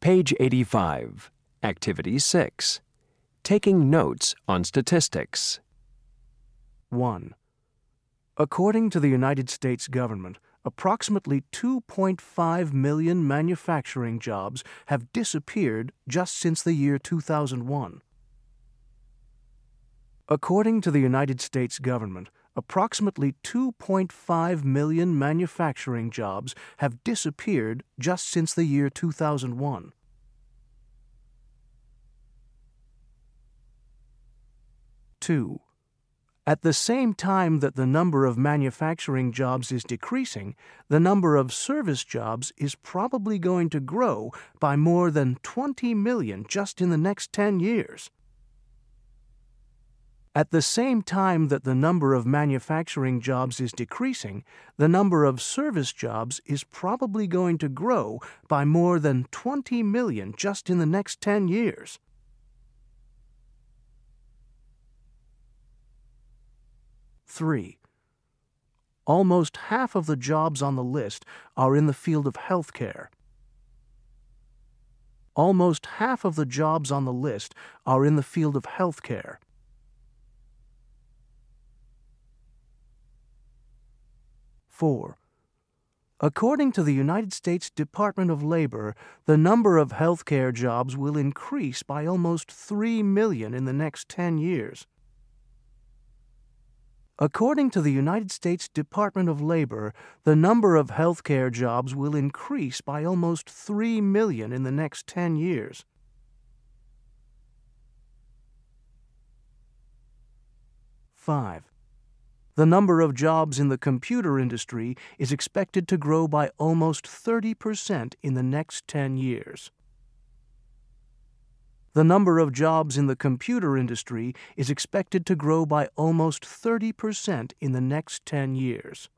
Page 85, Activity 6 Taking Notes on Statistics. 1. According to the United States government, approximately 2.5 million manufacturing jobs have disappeared just since the year 2001. According to the United States government, approximately 2.5 million manufacturing jobs have disappeared just since the year 2001. Two. At the same time that the number of manufacturing jobs is decreasing, the number of service jobs is probably going to grow by more than 20 million just in the next 10 years. At the same time that the number of manufacturing jobs is decreasing, the number of service jobs is probably going to grow by more than 20 million just in the next 10 years. Three. Almost half of the jobs on the list are in the field of healthcare. Almost half of the jobs on the list are in the field of healthcare. 4. According to the United States Department of Labor, the number of healthcare jobs will increase by almost 3 million in the next 10 years. According to the United States Department of Labor, the number of healthcare jobs will increase by almost 3 million in the next 10 years. Five. The number of jobs in the computer industry is expected to grow by almost 30% in the next 10 years. The number of jobs in the computer industry is expected to grow by almost 30% in the next 10 years.